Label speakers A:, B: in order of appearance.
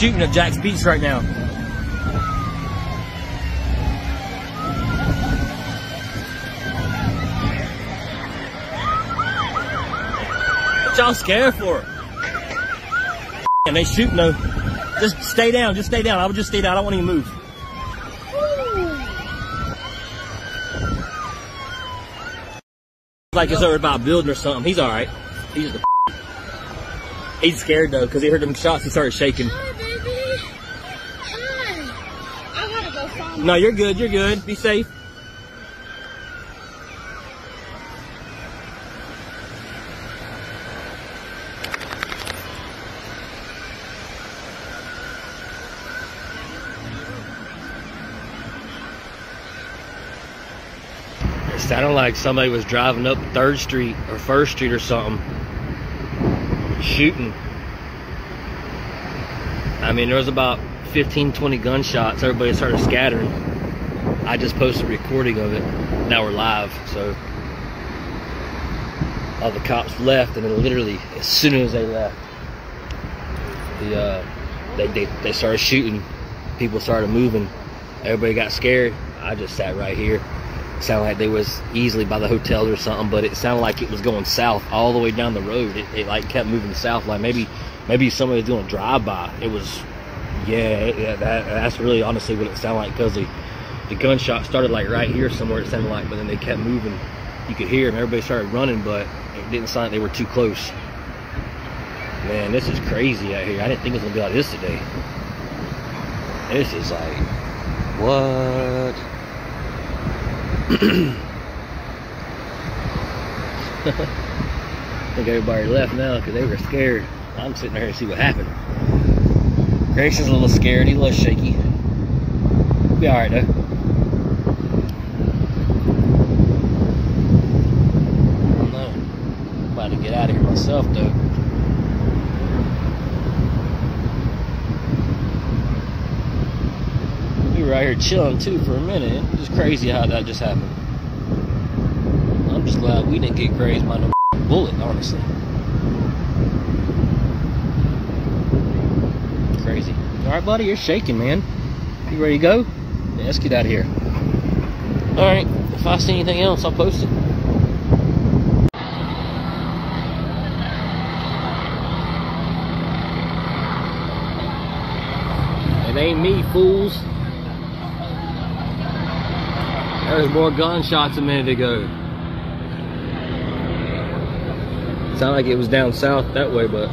A: shooting at Jax Beach right now. What y'all scared for? And they shooting though. Just stay down, just stay down. I would just stay down. I don't want to even move. Like it's over about building or something. He's alright. He's He's scared though, because he heard them shots. He started shaking. No, you're good. You're good. Be safe. It sounded like somebody was driving up 3rd Street or 1st Street or something, shooting. I mean, there was about 15, 20 gunshots. Everybody started scattering. I just posted a recording of it. Now we're live, so all the cops left, and then literally as soon as they left, the uh, they, they they started shooting. People started moving. Everybody got scared. I just sat right here. Sounded like they was easily by the hotels or something, but it sounded like it was going south all the way down the road. It, it like kept moving south, like maybe maybe somebody was doing a drive by. It was, yeah, yeah that, that's really honestly what it sounded like because the the gunshot started like right here somewhere. It sounded like, but then they kept moving. You could hear them. Everybody started running, but it didn't sound like they were too close. Man, this is crazy out here. I didn't think it was gonna be like this today. This is like, what? I think everybody left now because they were scared. I'm sitting there to see what happened. Grayson's a little scared. He's a little shaky. Be all right though. I'm about to get out of here myself though. We were out here chilling too for a minute. It's crazy how that just happened. I'm just glad we didn't get grazed by no bullet, honestly. Crazy. All right, buddy, you're shaking, man. You ready to go? Yeah, let's get out of here. All right. If I see anything else, I'll post it. It ain't me, fools. There was more gunshots a minute ago. Sounded like it was down south that way, but